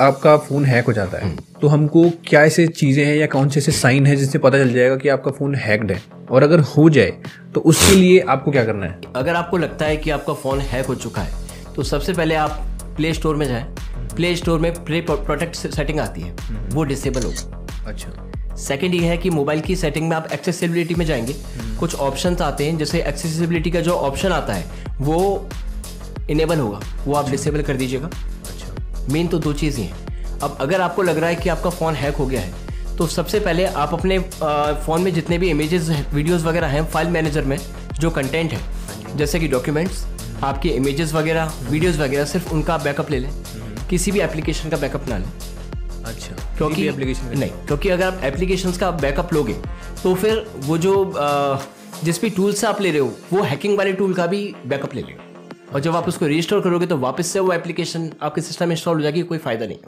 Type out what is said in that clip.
आपका phone hack हो जाता है तो हमको क्या ऐसे चीज़ें हैं या कौन से ऐसे साइन है जिससे पता चल जाएगा कि आपका फ़ोन हैक्ड है? और अगर हो जाए तो उसके लिए आपको क्या करना है? अगर आपको लगता है कि आपका फ़ोन हैक हो चुका है तो सबसे पहले आप प्ले स्टोर में जाएँ। प्ले स्टोर में प्ले प्रोटेक्ट सेटिंग आती है। वो डिसेबल होगा। अच्छा। सेकेंड ये है कि मोबाइल की सेटिंग में आप एक्सेसिबिलिटी में जाएँगे। कुछ ऑप्शंस आते हैं जैसे एक्सेसिबिलिटी का जो ऑप्शन आता है वो इनेबल होगा। वो आप डिसेबल कर दीजिएगा। अच्छा मेन तो दो चीज़ ही। हैं अब अगर आपको लग रहा है कि आपका फ़ोन हैक हो गया है तो सबसे पहले आप अपने फ़ोन में जितने भी इमेजेस वीडियोस वगैरह हैं फ़ाइल मैनेजर में जो कंटेंट है जैसे कि डॉक्यूमेंट्स आपके इमेजेस वगैरह वीडियोस वगैरह सिर्फ़ उनका बैकअप ले लें। किसी भी एप्लीकेशन का बैकअप ना लें। अच्छा क्योंकि एप्लीकेशन नहीं क्योंकि अगर आप एप्लीकेशन का बैकअप लोगे तो फिर वो जो जिस भी टूल से आप ले रहे हो वो हैकिंग वाले टूल का भी बैकअप ले लें। और जब आप उसको रजिस्टर करोगे तो वापस से वो एप्लीकेशन आपके सिस्टम में इंस्टॉल हो जाएगी, कोई फ़ायदा नहीं।